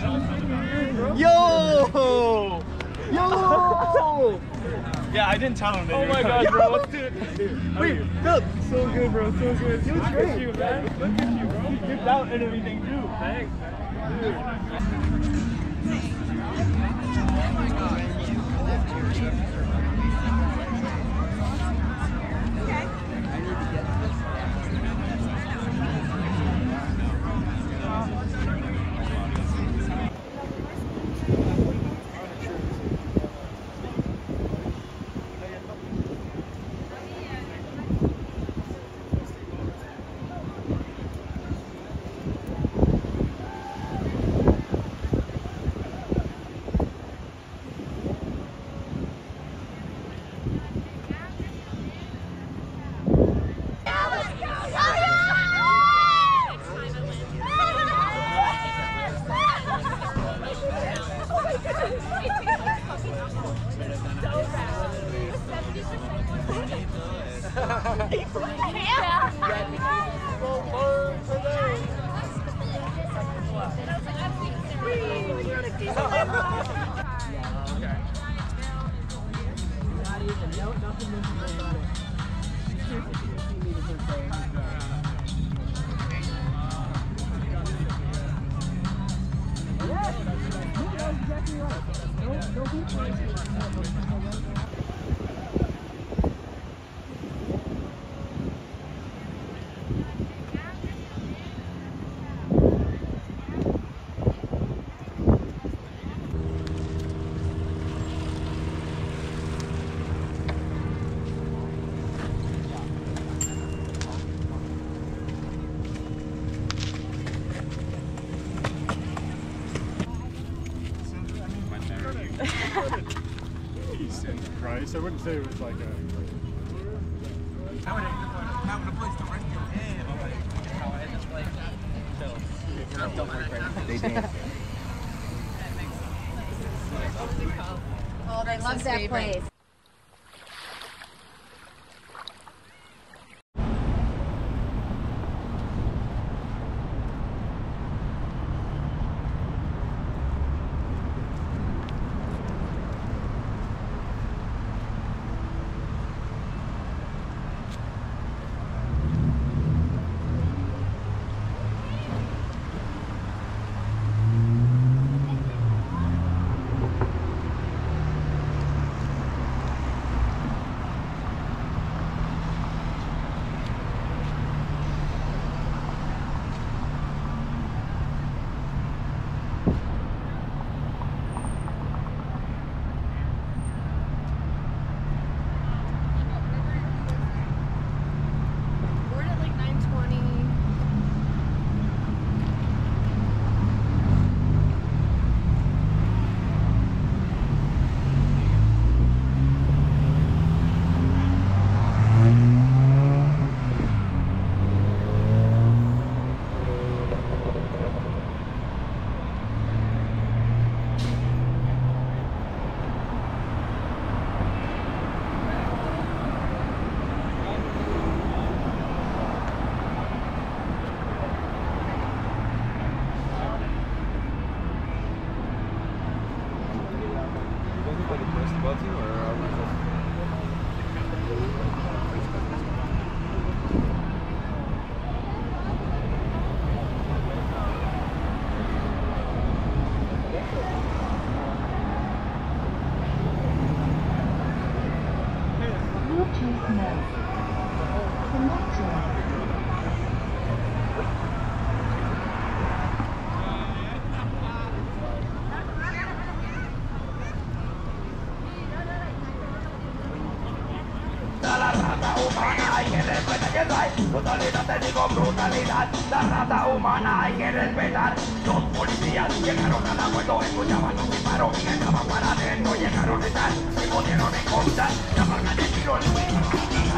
Yo! Yo! yeah, I didn't tell him. Oh my god, bro, Wait, Philip! So good, bro, so good. He was great. You, man. Look at you, bro. You dipped out and everything, too. Thanks, man. Dude. Oh my god. Christ, I wouldn't say it was like a. te digo brutalidad. La raza humana hay que respetar. Los policías llegaron al acuerdo Escuchaban los disparos y estaban para adentro Llegaron a estar. Y pudieron encontrar La marca de tiros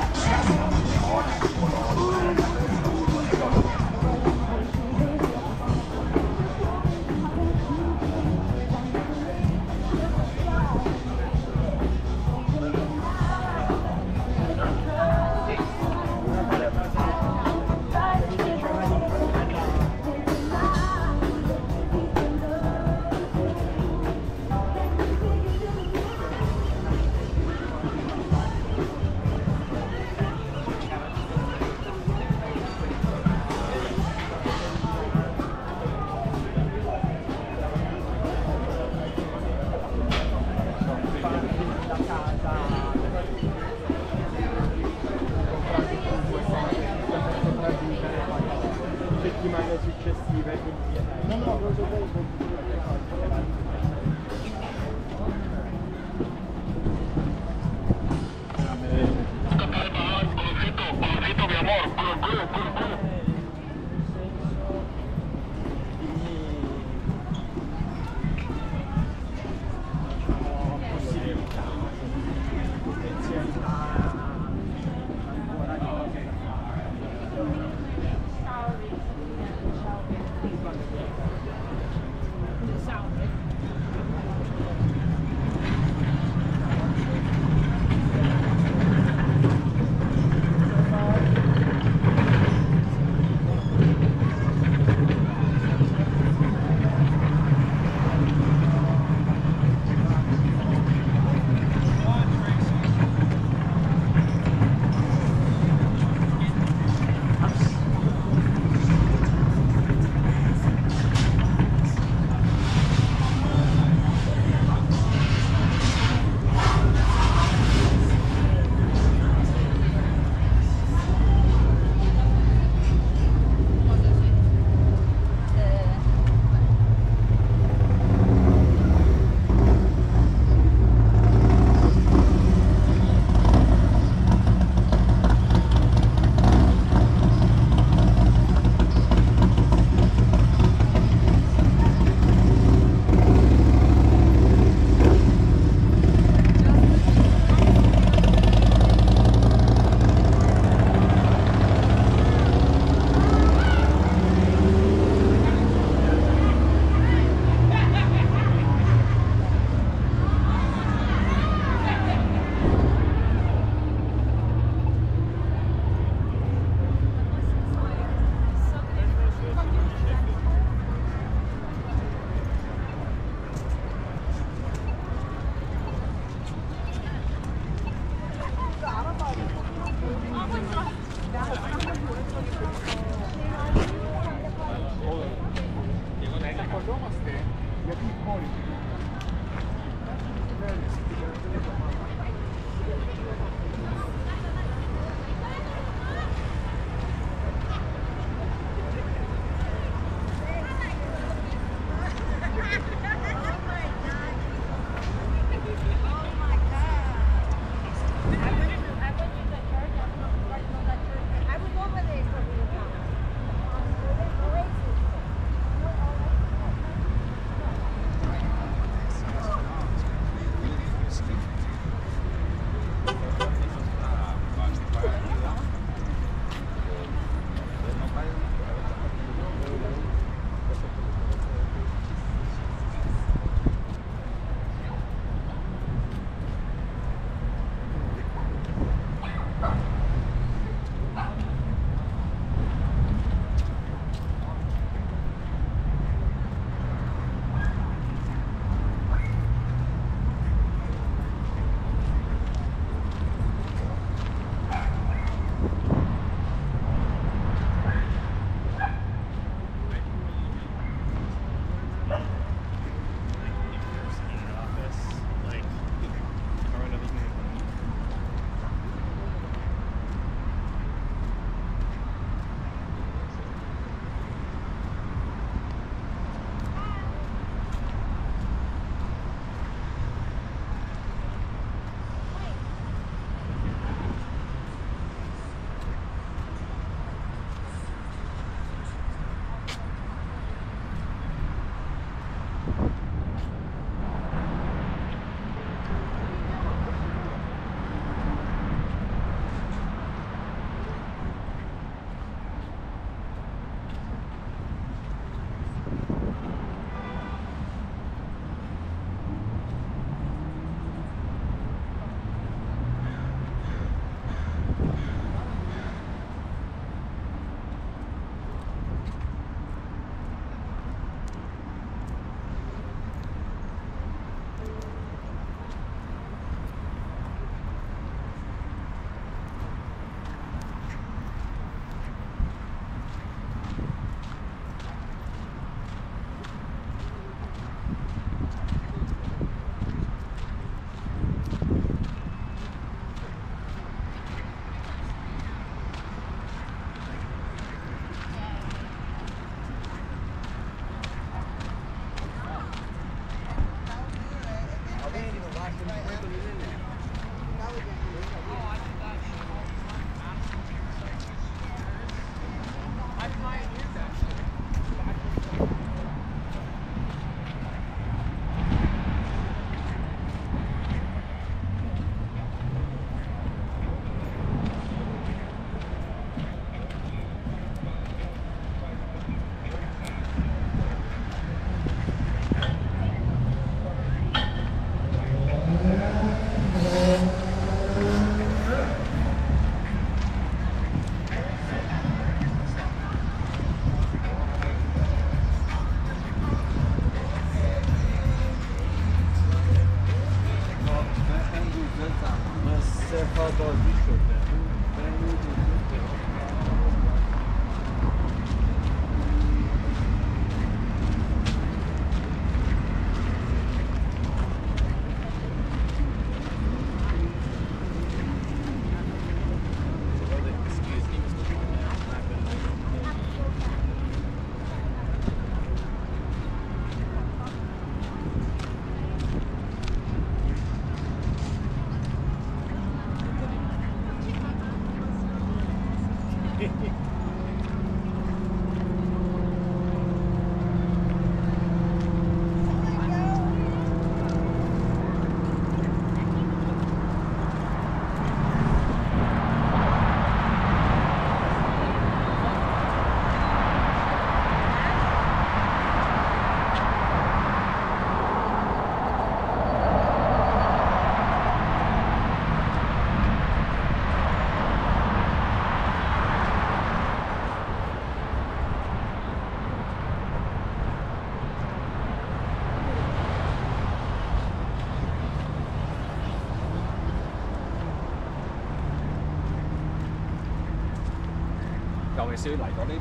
尤其是嚟到呢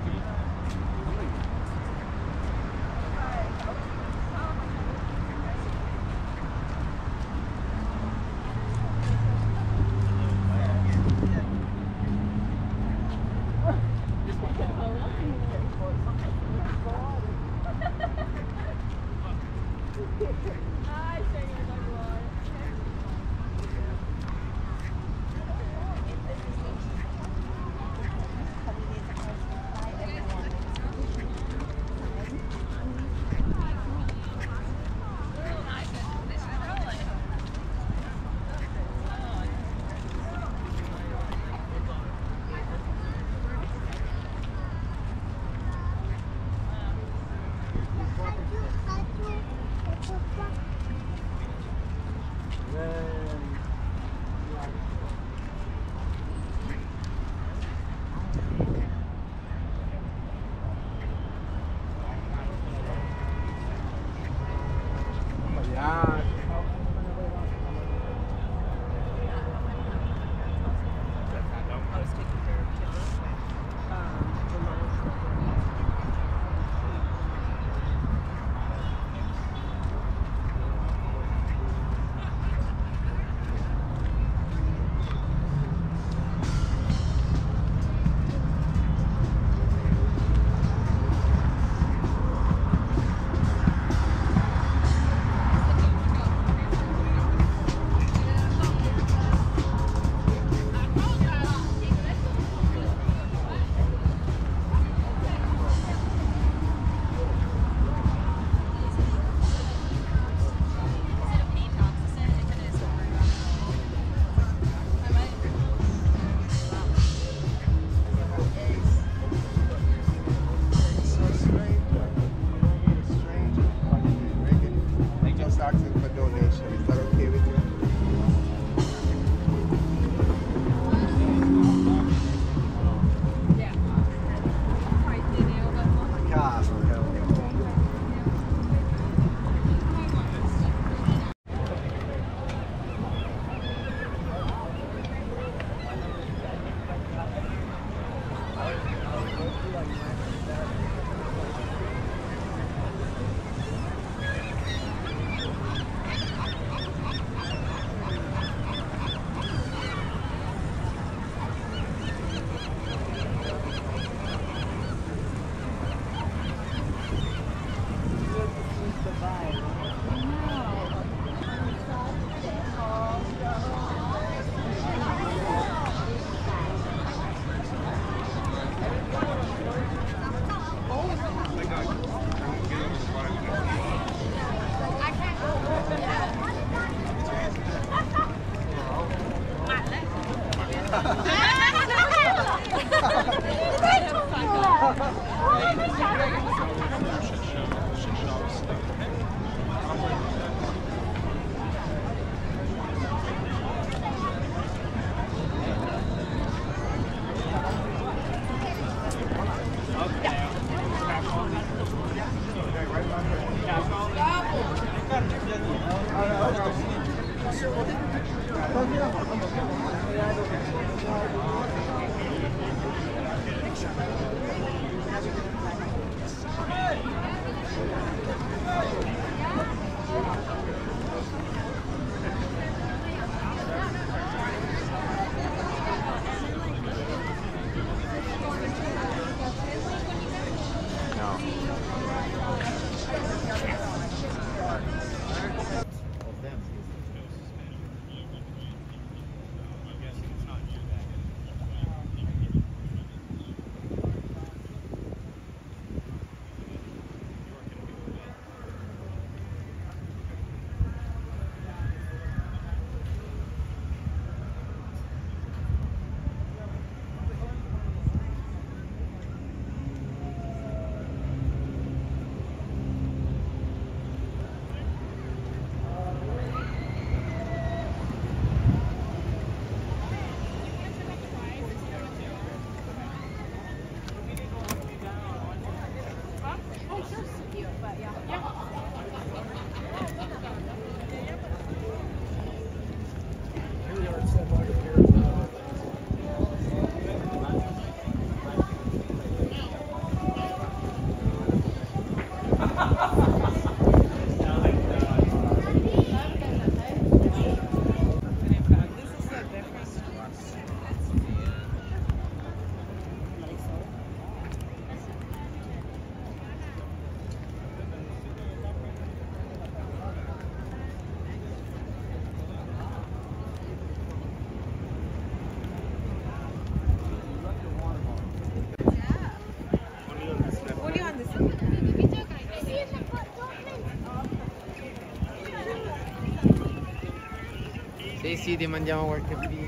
JC di mandiamo qualche video.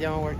JC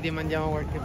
ti mandiamo qualche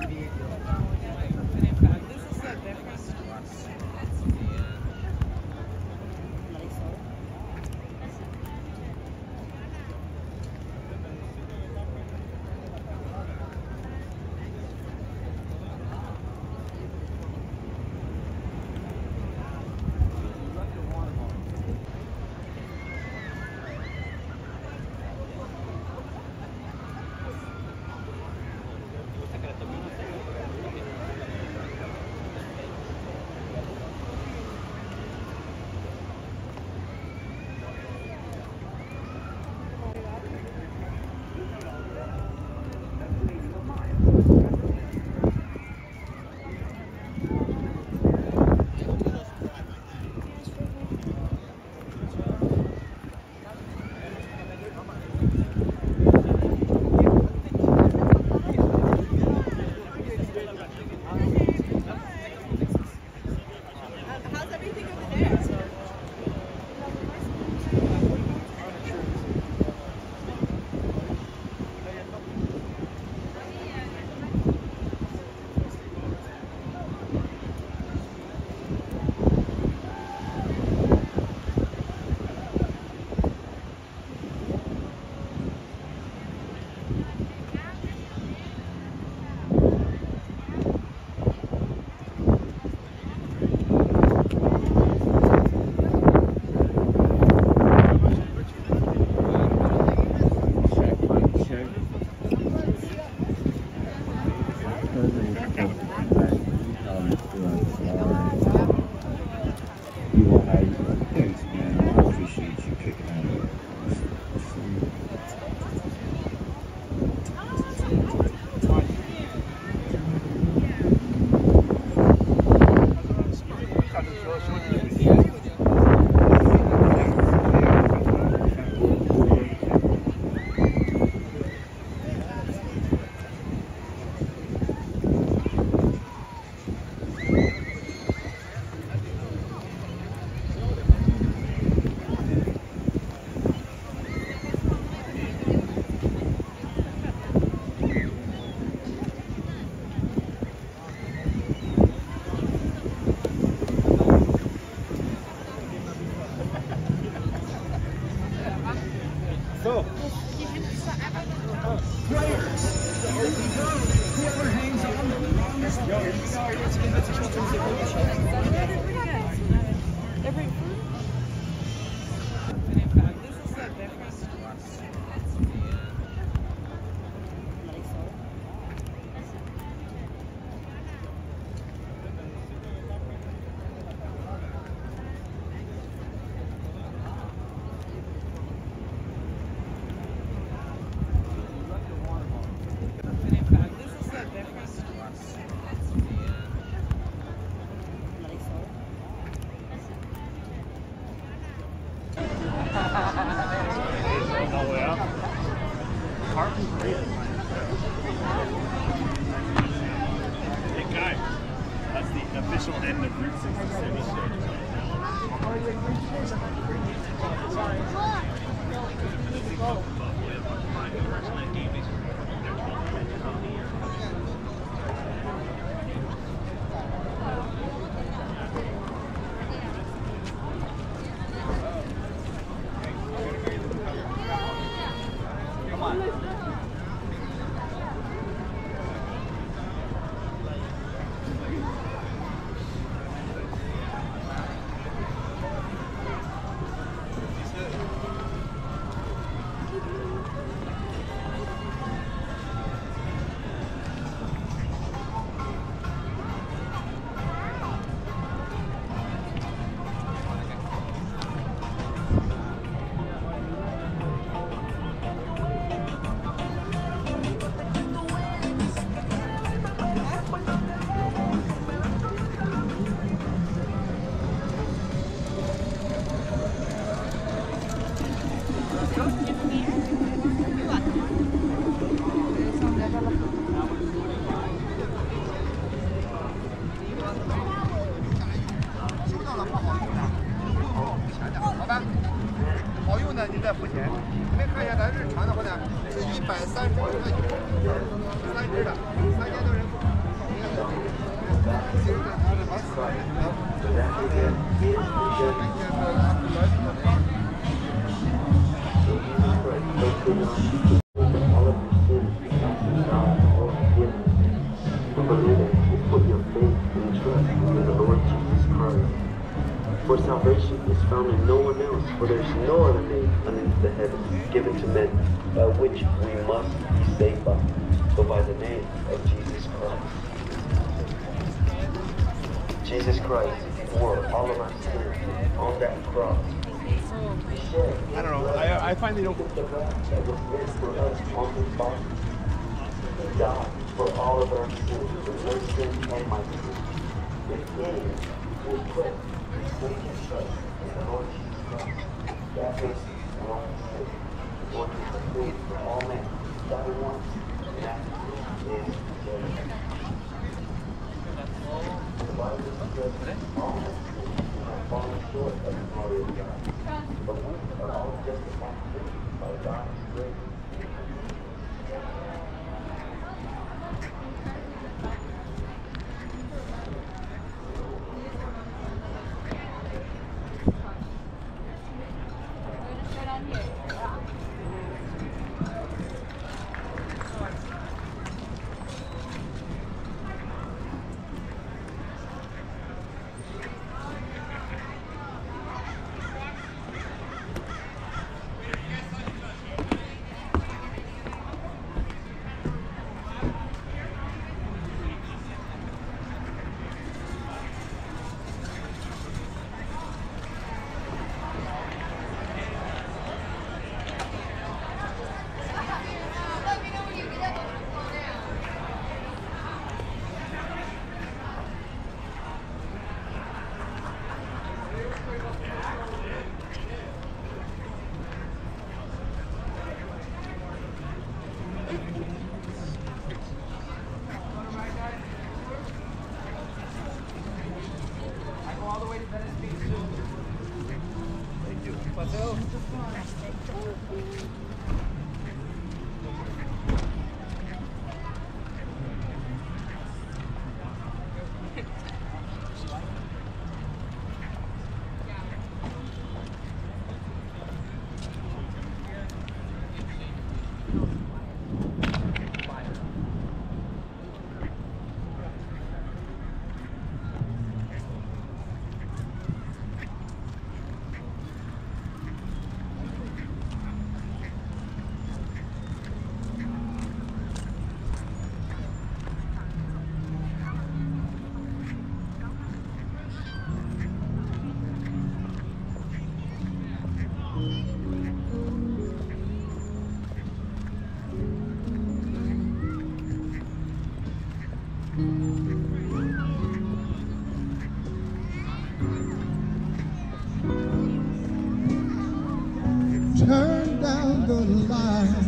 the lights,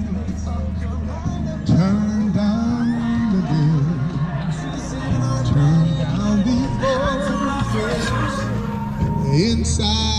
turn down the bill, turn down the old inside.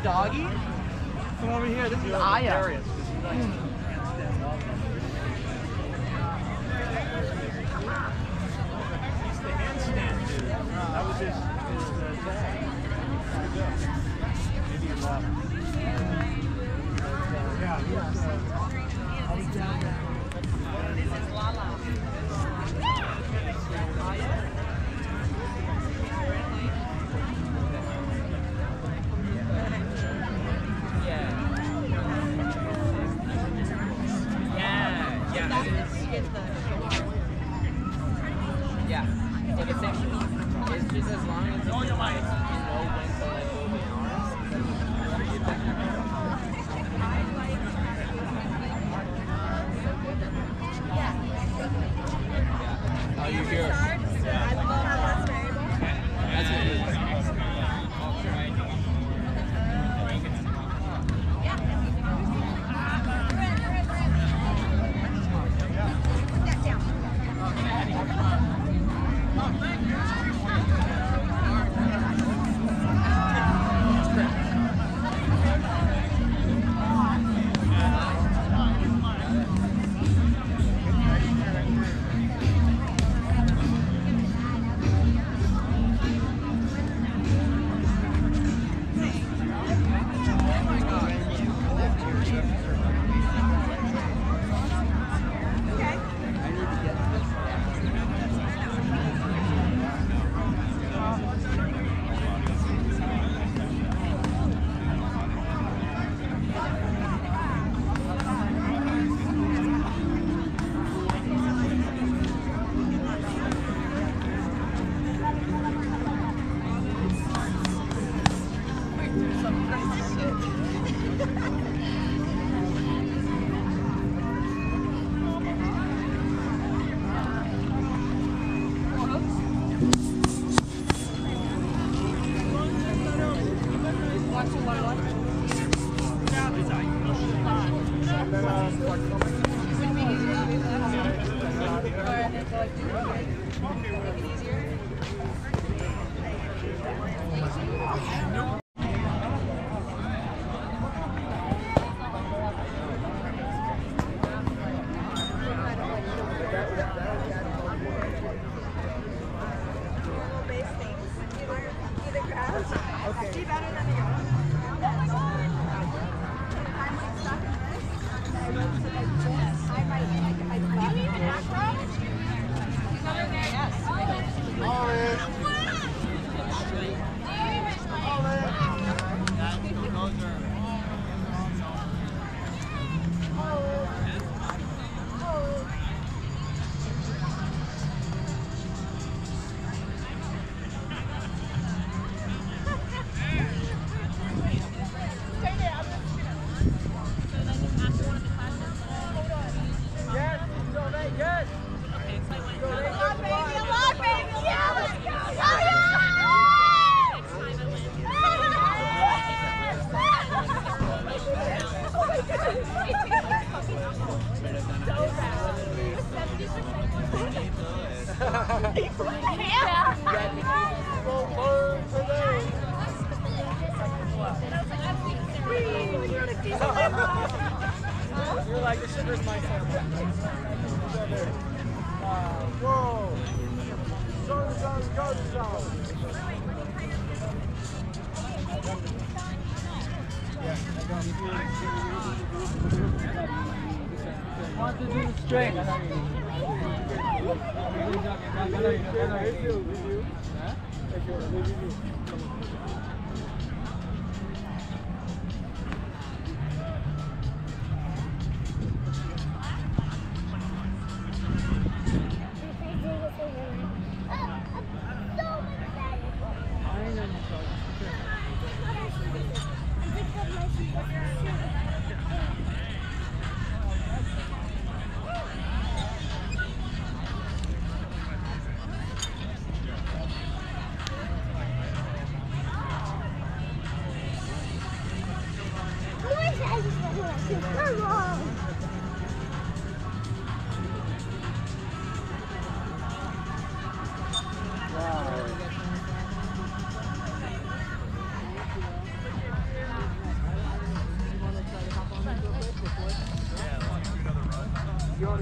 Doggy? Come over here. This is Aya.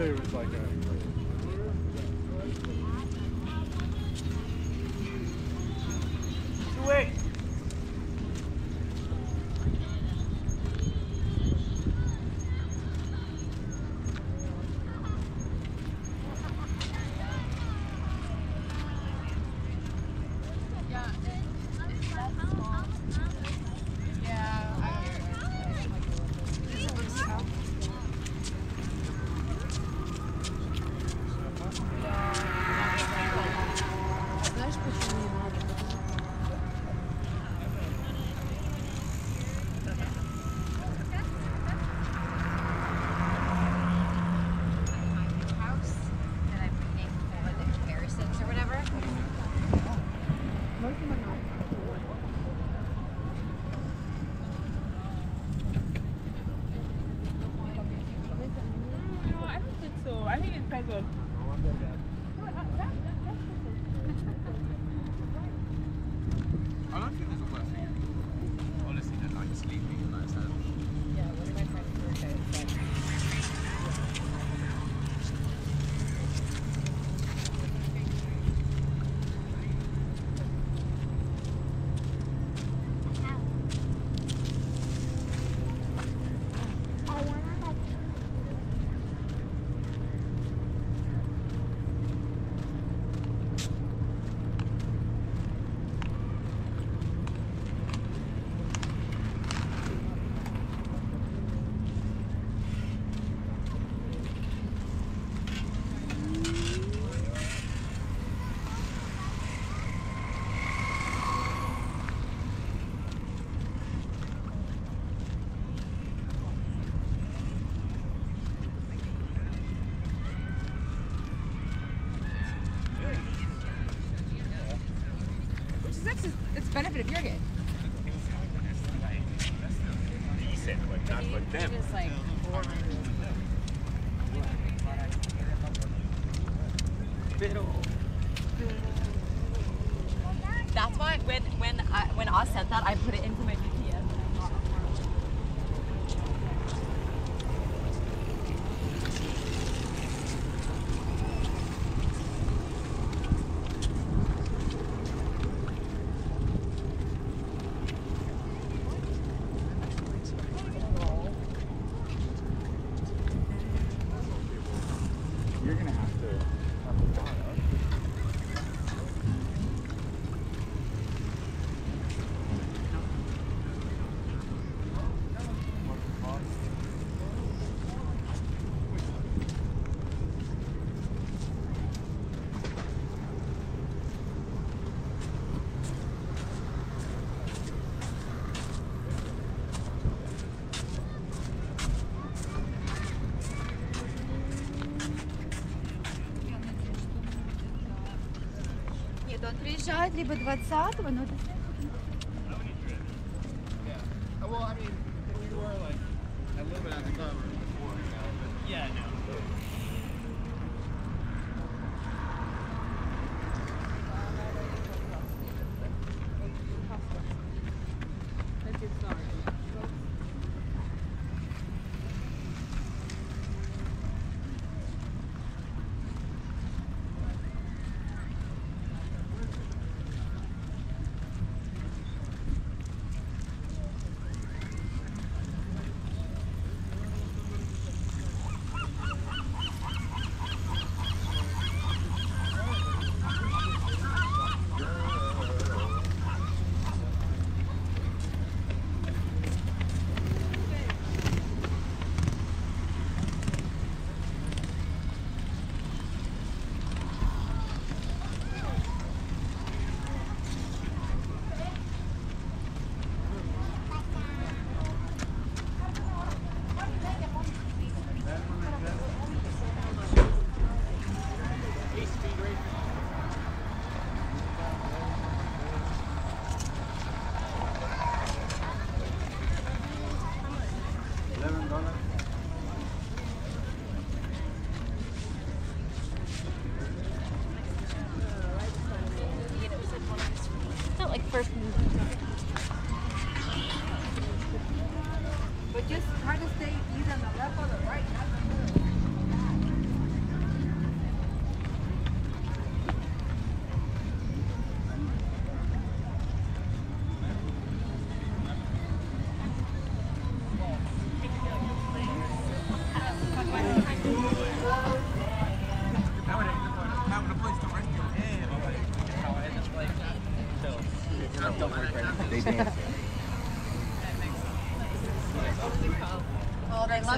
price. I it was like a. Pero. That's why when when I, when I said that, I put it into my. либо 20 но это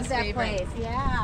that place. Yeah.